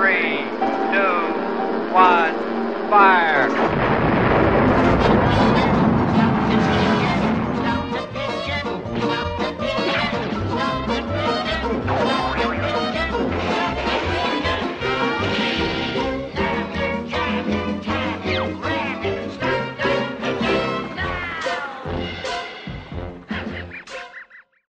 three, two, one, fire!